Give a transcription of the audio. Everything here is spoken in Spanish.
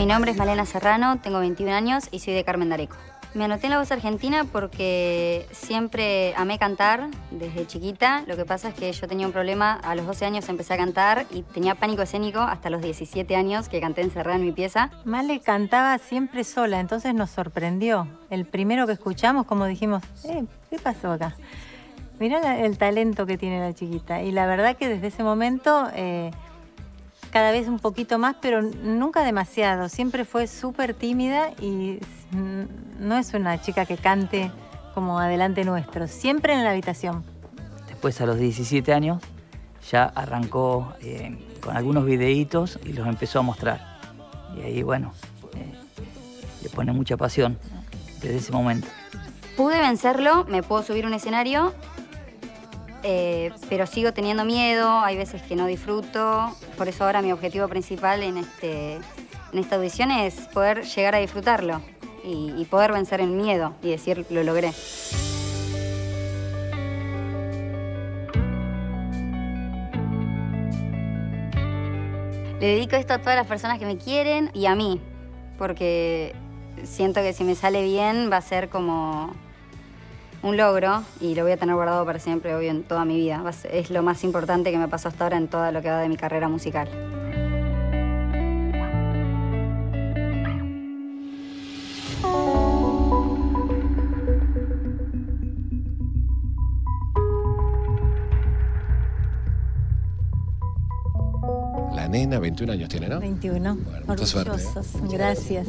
Mi nombre es Malena Serrano, tengo 21 años y soy de Carmen Dareco. Me anoté en la voz argentina porque siempre amé cantar desde chiquita. Lo que pasa es que yo tenía un problema, a los 12 años empecé a cantar y tenía pánico escénico hasta los 17 años que canté encerrada en mi pieza. Male cantaba siempre sola, entonces nos sorprendió. El primero que escuchamos, como dijimos, eh, ¿qué pasó acá? Mirá el talento que tiene la chiquita. Y la verdad que desde ese momento... Eh, cada vez un poquito más, pero nunca demasiado. Siempre fue súper tímida y no es una chica que cante como adelante nuestro, siempre en la habitación. Después a los 17 años ya arrancó eh, con algunos videitos y los empezó a mostrar. Y ahí, bueno, eh, le pone mucha pasión desde ese momento. Pude vencerlo, me puedo subir a un escenario eh, pero sigo teniendo miedo, hay veces que no disfruto, por eso ahora mi objetivo principal en, este, en esta audición es poder llegar a disfrutarlo y, poder vencer el miedo y decir lo logré. Le dedico esto a todas las personas que me quieren y a mí, porque siento que si me sale bien va a ser como un logro y lo voy a tener guardado para siempre, obvio, en toda mi vida. Es lo más importante que me pasó hasta ahora en todo lo que va de mi carrera musical. La nena, 21 años tiene, ¿no? 21. Bueno, mucha suerte. ¿eh? Gracias.